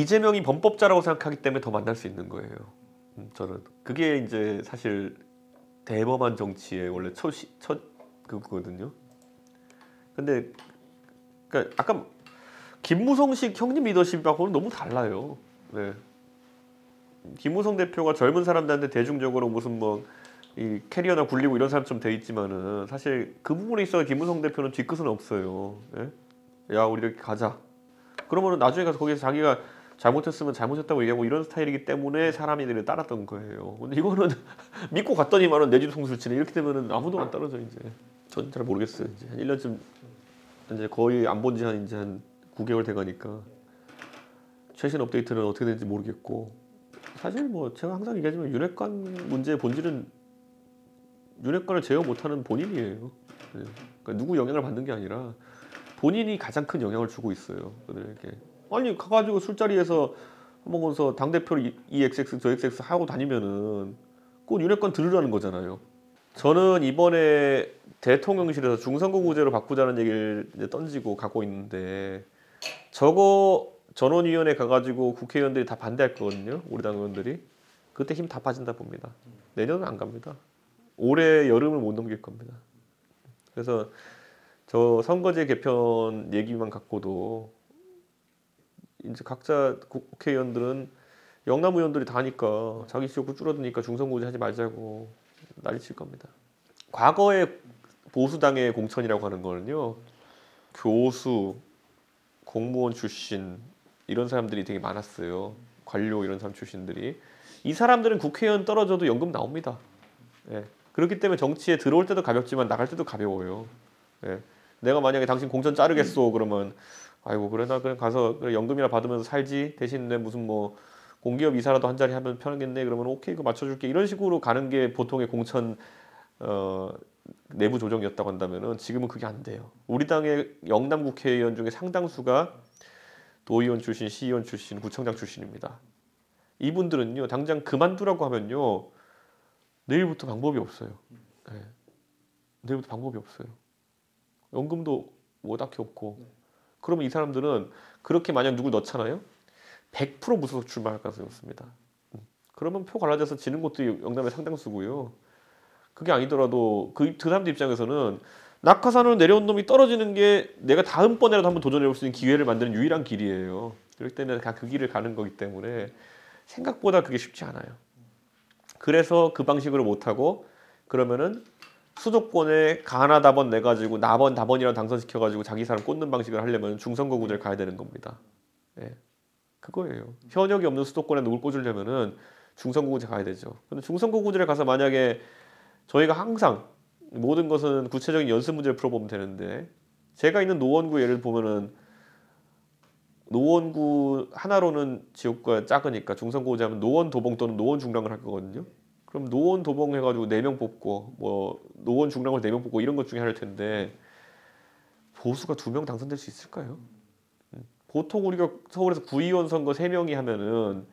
이재명이 범법자라고 생각하기 때문에 더 만날 수 있는 거예요. 음, 저는 그게 이제 사실 대범한 정치의 원래 첫첫 첫 그거거든요. 근데 그러니까 아까 김무성식 형님 리더십하고는 너무 달라요. 네. 김무성 대표가 젊은 사람들한테 대중적으로 무슨 뭐 이 캐리어나 굴리고 이런 사람처럼 돼 있지만은 사실 그 부분에 있어 김무성 대표는 뒤끝은 없어요. 예? 야 우리 이렇게 가자. 그러면은 나중에 가서 거기서 자기가 잘못했으면 잘못했다고 얘기하고 이런 스타일이기 때문에 사람들이 따랐던 거예요. 근데 이거는 믿고 갔더니만은 내집 송술치네 이렇게 되면은 아무도 안 따라져 이제. 전 잘 모르겠어요. 이제 한 1년쯤 이제 거의 안 본 지 한 이제 한 9개월 돼 가니까 최신 업데이트는 어떻게 되는지 모르겠고 사실 뭐 제가 항상 얘기하지만 윤핵관 문제의 본질은 윤핵관을 제어 못하는 본인이에요. 네. 그러니까 누구 영향을 받는 게 아니라 본인이 가장 큰 영향을 주고 있어요. 그들에게. 아니 가가지고 술자리에서 먹으면서 당 대표를 이 XX 저 XX 하고 다니면은 꼭 윤핵관 들으라는 거잖아요. 저는 이번에 대통령실에서 중선거구제로 바꾸자는 얘기를 던지고 가고 있는데 저거 전원위원회 가가지고 국회의원들이 다 반대할 거거든요. 우리 당 의원들이 그때 힘 다 빠진다 봅니다. 내년은 안 갑니다. 올해 여름을 못 넘길 겁니다. 그래서 저 선거제 개편 얘기만 갖고도 이제 각자 국회의원들은 영남 의원들이 다 하니까 자기 지역구 줄어드니까 중선고제 하지 말자고 난리칠 겁니다. 과거에 보수당의 공천이라고 하는 거는요 교수, 공무원 출신 이런 사람들이 되게 많았어요. 관료 이런 사람 출신들이 이 사람들은 국회의원 떨어져도 연금 나옵니다. 예. 그렇기 때문에 정치에 들어올 때도 가볍지만 나갈 때도 가벼워요. 예. 내가 만약에 당신 공천 자르겠어 그러면 아이고 그래 나 그냥 가서 연금이나 받으면서 살지 대신 내 무슨 뭐 공기업 이사라도 한 자리 하면 편하겠네 그러면 오케이 그 맞춰줄게 이런 식으로 가는 게 보통의 공천 어, 내부 조정이었다고 한다면은 지금은 그게 안 돼요. 우리 당의 영남 국회의원 중에 상당수가 도의원 출신, 시의원 출신, 구청장 출신입니다. 이분들은요 당장 그만두라고 하면요 내일부터 방법이 없어요. 네. 내일부터 방법이 없어요. 연금도 뭐 딱히 없고. 네. 그러면 이 사람들은 그렇게 만약 누굴 넣잖아요. 100% 무소속 출마할 가능성이 없습니다. 음. 그러면 표 갈라져서 지는 것도 영남의 상당수고요. 그게 아니더라도 그, 그 사람들 입장에서는 낙하산으로 내려온 놈이 떨어지는 게 내가 다음번에라도 한번 도전해 볼 수 있는 기회를 만드는 유일한 길이에요. 그럴 때는 그 길을 가는 거기 때문에 생각보다 그게 쉽지 않아요. 그래서 그 방식으로 못하고 그러면은 수도권에 가나 다번 내 가지고 나번 다번이랑 당선시켜 가지고 자기 사람 꽂는 방식을 하려면 중선거 구제를 가야 되는 겁니다. 예. 그거예요. 현역이 없는 수도권에 누굴 꽂으려면은 중선거 구제 가야 되죠. 근데 중선거 구제를 가서 만약에 저희가 항상 모든 것은 구체적인 연습 문제를 풀어보면 되는데 제가 있는 노원구 예를 보면은 노원구 하나로는 지역구가 작으니까 중선고제 하면 노원 도봉 또는 노원 중랑을 할 거거든요. 그럼 노원 도봉 해가지고 네 명 뽑고 뭐 노원 중랑을 네 명 뽑고 이런 것 중에 하나일 텐데 보수가 두 명 당선될 수 있을까요? 음. 보통 우리가 서울에서 구의원 선거 세 명이 하면은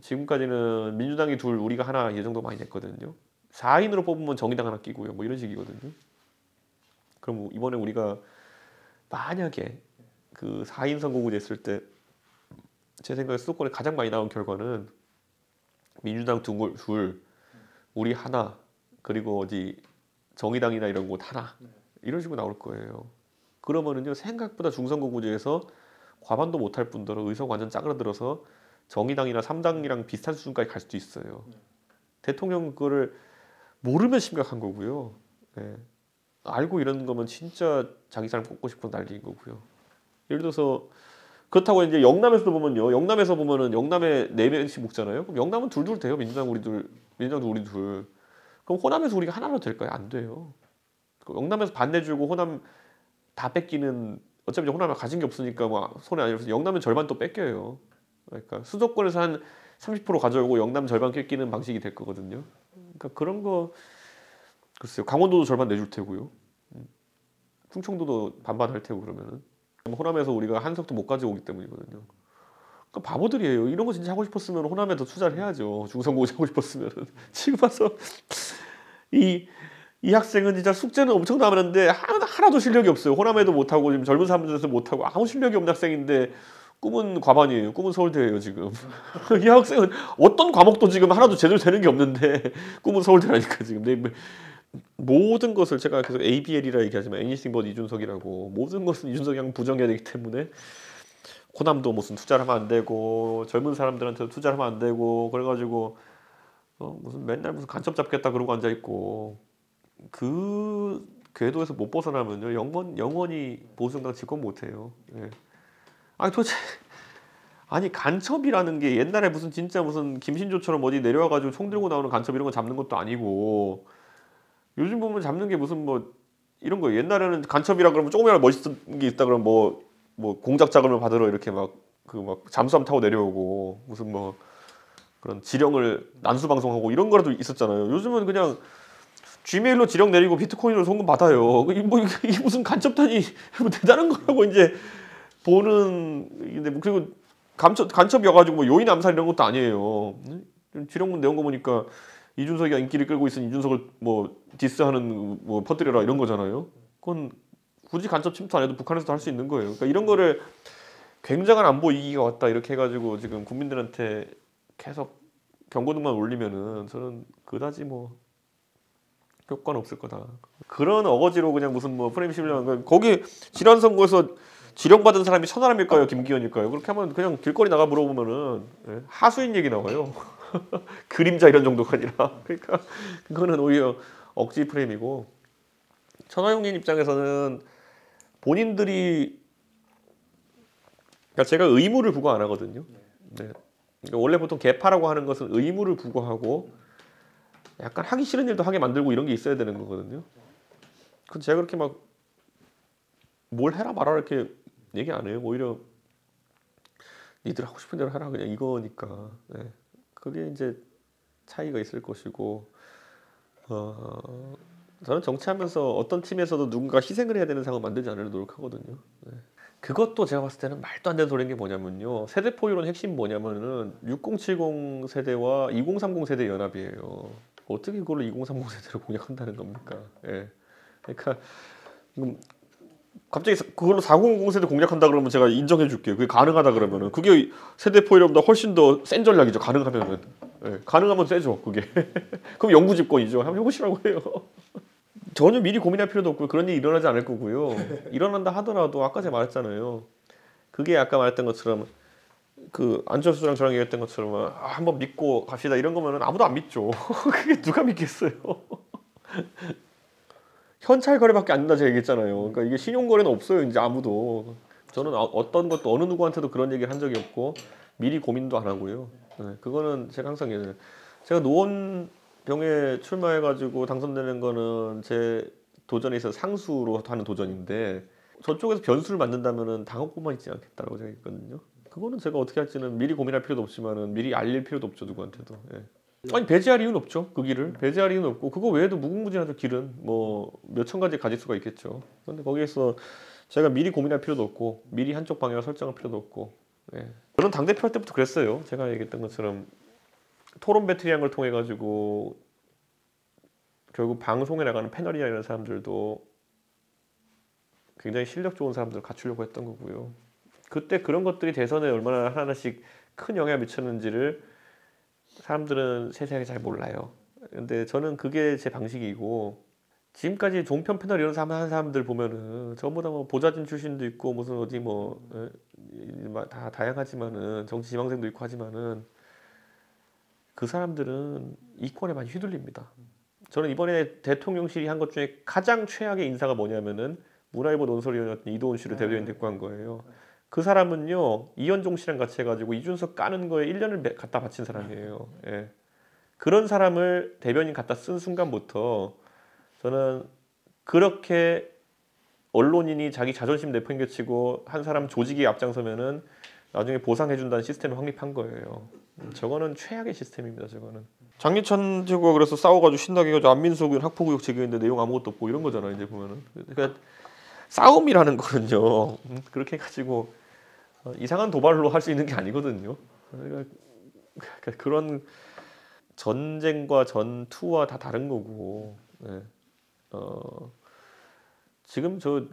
지금까지는 민주당이 둘 우리가 하나 이 정도 많이 냈거든요. 4인으로 뽑으면 정의당 하나 끼고요. 뭐 이런 식이거든요. 그럼 이번에 우리가 만약에 그 4인 선거구제 했을 때 제 생각에 수도권에 가장 많이 나온 결과는 민주당 둘, 둘 우리 하나 그리고 어디 정의당이나 이런 곳 하나 이런 식으로 나올 거예요. 그러면은요 생각보다 중선거구제에서 과반도 못할 뿐더러 의석 완전 짜그라들어서 정의당이나 삼당이랑 비슷한 수준까지 갈 수도 있어요. 대통령 그거를 모르면 심각한 거고요. 네. 알고 이러는 거면 진짜 자기 사람 꼽고 싶은 난리인 거고요. 예를 들어서 그렇다고 이제 영남에서도 보면요. 영남에서 보면은 영남에 네 명씩 먹잖아요. 그럼 영남은 둘둘 돼요. 민주당 우리 둘, 민주당도 우리 둘. 그럼 호남에서 우리가 하나로 될까요? 안 돼요. 영남에서 반내주고 호남 다 뺏기는 어차피 호남에 가진 게 없으니까 뭐 손에 안 들어서 영남은 절반 또 뺏겨요. 그러니까 수도권에서 한 30% 가져오고 영남 절반 뺏기는 방식이 될 거거든요. 그러니까 그런 거 글쎄요. 강원도도 절반 내줄 테고요. 음. 충청도도 반반 할 테고 그러면은. 호남에서 우리가 한석도 못 가져오기 때문이거든요. 그러니까 바보들이에요. 이런 거 진짜 하고 싶었으면 호남에 더 투자를 해야죠. 중성고시 하고 싶었으면 지금 와서 이, 이 학생은 진짜 숙제는 엄청 남았는데 하나, 하나도 실력이 없어요. 호남에도 못하고 지금 젊은 사람들에서 못하고 아무 실력이 없는 학생인데 그 꿈은 과반이에요. 꿈은 서울대예요 지금. 이 학생은 어떤 과목도 지금 하나도 제대로 되는 게 없는데 꿈은 서울대라니까 지금. 네, 뭐 모든 것을 제가 계속 ABL이라 얘기하지만 Anything but 이준석이라고 모든 것은 이준석이 랑 부정해야 되기 때문에 호남도 무슨 투자를 하면 안 되고 젊은 사람들한테 투자를 하면 안 되고 그래가지고 어, 무슨 맨날 무슨 간첩 잡겠다 그러고 앉아 있고 그 궤도에서 못 벗어나면요 영원 영원히 보수정당 집권 못해요. 예. 아니 도대체 아니 간첩이라는 게 옛날에 무슨 진짜 무슨 김신조처럼 어디 내려와가지고 총 들고 나오는 간첩 이런 거 잡는 것도 아니고 요즘 보면 잡는 게 무슨 뭐 이런 거 옛날에는 간첩이라 그러면 조금이라도 멋있는 게 있다 그러면 뭐 뭐 공작 자금을 받으러 이렇게 막 그 막 잠수함 타고 내려오고 무슨 뭐 그런 지령을 난수 방송하고 이런 거라도 있었잖아요. 요즘은 그냥 G메일로 지령 내리고 비트코인으로 송금 받아요. 이게 뭐 이게 무슨 간첩단이 뭐 대단한 거라고 이제 보는 근데 뭐 그리고 간첩 간첩이어가지고 뭐 요인 암살 이런 것도 아니에요. 지령문 내온 거 보니까 이준석이가 인기를 끌고 있으니 이준석을 뭐 디스하는 뭐 퍼뜨려라 이런 거잖아요. 그건 굳이 간첩 침투 안 해도 북한에서도 할 수 있는 거예요. 그러니까 이런 거를 굉장한 안보 이기가 왔다 이렇게 해가지고 지금 국민들한테 계속 경고등만 올리면은 저는 그다지 뭐 효과는 없을 거다. 그런 어거지로 그냥 무슨 뭐 프레임 씌우려는 거기 지난 선거에서 지령받은 사람이 천하람일까요, 김기현일까요? 그렇게 하면 그냥 길거리 나가 물어보면은 예, 하수인 얘기 나와요. 그림자 이런 정도가 아니라 그러니까 그거는 오히려 억지 프레임이고 천하용님 입장에서는 본인들이 그러니까 제가 의무를 부과 안 하거든요. 네. 그러니까 원래 보통 개파라고 하는 것은 의무를 부과하고 약간 하기 싫은 일도 하게 만들고 이런 게 있어야 되는 거거든요. 그 제가 그렇게 막 뭘 해라 말아라 이렇게 얘기 안 해요. 오히려 니들 하고 싶은 대로 하라 그냥 이거니까. 네. 그게 이제 차이가 있을 것이고 어, 저는 정치하면서 어떤 팀에서도 누군가 희생을 해야 되는 상황을 만들지 않으려 노력하거든요. 네. 그것도 제가 봤을 때는 말도 안 되는 소리인 게 뭐냐면요. 세대 포유론 핵심 뭐냐면은 6070 세대와 2030 세대 연합이에요. 어떻게 그걸 2030 세대로 공략한다는 겁니까? 예. 그러니까 갑자기 그걸로 4000 세대 공략한다 그러면 제가 인정해 줄게요. 그게 가능하다 그러면은 그게 세대 포유론보다 훨씬 더 센 전략이죠. 가능하면은. 예. 가능하면 세죠. 그게. 그럼 영구 집권이죠. 한번 해보시라고 해요. 전혀 미리 고민할 필요도 없고 그런 일이 일어나지 않을 거고요. 일어난다 하더라도 아까 제가 말했잖아요. 그게 아까 말했던 것처럼 그 안철수랑 저랑 얘기했던 것처럼 아, 한번 믿고 갑시다 이런 거면은 아무도 안 믿죠. 그게 누가 믿겠어요. 현찰 거래밖에 안 된다 제가 얘기했잖아요. 그러니까 이게 신용 거래는 없어요. 이제 아무도. 저는 어, 어떤 것도 어느 누구한테도 그런 얘기를 한 적이 없고 미리 고민도 안 하고요. 네, 그거는 제가 항상 얘기해요. 제가 노원 병에 출마해가지고 당선되는 거는 제 도전에 있어 상수로 하는 도전인데 저쪽에서 변수를 만든다면은 당헌법만 있지 않겠다라고 생각했거든요. 그거는 제가 어떻게 할지는 미리 고민할 필요도 없지만은 미리 알릴 필요도 없죠 누구한테도. 예. 아니 배제할 이유는 없죠 그 길을 배제할 이유는 없고 그거 외에도 무궁무진하죠 길은 뭐 몇 천 가지 가질 수가 있겠죠. 그런데 거기에서 제가 미리 고민할 필요도 없고 미리 한쪽 방향을 설정할 필요도 없고 예. 저는 당 대표 할 때부터 그랬어요. 제가 얘기했던 것처럼 토론 배틀이란 걸 통해 가지고 결국 방송에 나가는 패널이나 이런 사람들도 굉장히 실력 좋은 사람들을 갖추려고 했던 거고요. 그때 그런 것들이 대선에 얼마나 하나씩 큰 영향을 미쳤는지를 사람들은 세세하게 잘 몰라요. 근데 저는 그게 제 방식이고 지금까지 종편 패널 이런 사람 하는 사람들 보면은 전부 다 뭐 보좌진 출신도 있고 무슨 어디 뭐 다 다양하지만은 정치 지망생도 있고 하지만은 그 사람들은 이권에 많이 휘둘립니다. 저는 이번에 대통령실이 한 것 중에 가장 최악의 인사가 뭐냐면은 문화일보 논설위원이었던 이도훈 씨를 대변인 데리고 간 거예요. 그 사람은요 이현종 씨랑 같이 해가지고 이준석 까는 거에 1년을 갖다 바친 사람이에요. 예. 그런 사람을 대변인 갖다 쓴 순간부터 저는 그렇게 언론인이 자기 자존심 내팽개치고 한 사람 조직이 앞장서면은 나중에 보상해준다는 시스템을 확립한 거예요. 저거는 최악의 시스템입니다. 저거는. 장기찬 최고가 그래서 싸워가지고 신나게 해가지고 안민석 의원 학폭의혹 제기했는데 내용 아무것도 없고 이런 거잖아 이제 보면은. 그러니까 싸움이라는 거는요. 음, 그렇게 해가지고 어, 이상한 도발로 할 수 있는 게 아니거든요. 그러니까 그런 전쟁과 전투와 다 다른 거고. 네. 어, 지금 저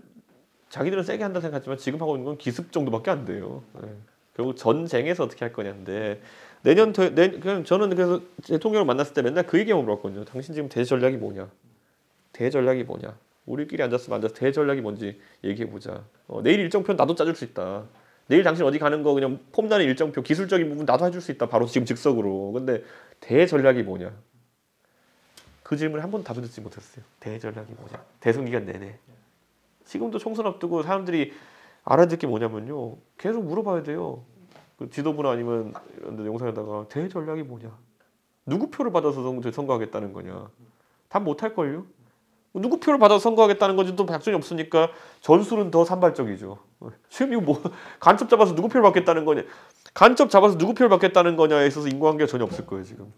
자기들은 세게 한다 생각하지만 지금 하고 있는 건 기습 정도밖에 안 돼요. 네. 결국 전쟁에서 어떻게 할 거냐인데 내년 더, 내, 그냥 저는 그래서 대통령을 만났을 때 맨날 그 얘기만 물었거든요. 당신 지금 대전략이 뭐냐? 대전략이 뭐냐? 우리끼리 앉았으면 앉아서 대전략이 뭔지 얘기해 보자. 어, 내일 일정표 나도 짜줄 수 있다. 내일 당신 어디 가는 거 그냥 폼나는 일정표 기술적인 부분 나도 해줄 수 있다. 바로 지금 즉석으로. 근데 대전략이 뭐냐? 그 질문을 한 번도 답을 듣지 못했어요. 대전략이 뭐냐? 대선 기간 내내. 지금도 총선 앞두고 사람들이 알아듣 게 뭐냐면요. 계속 물어봐야 돼요. 그 지도부나 아니면 이런 데 영상에다가 대전략이 뭐냐? 누구 표를 받아서 선- 선거하겠다는 거냐? 답 못할걸요? 누구 표를 받아서 선거하겠다는 건지 또 작전이 없으니까 전술은 더 산발적이죠. 지금 이거 뭐 간첩 잡아서 누구 표를 받겠다는 거냐? 간첩 잡아서 누구 표를 받겠다는 거냐에 있어서 인과관계가 전혀 없을 거예요 지금.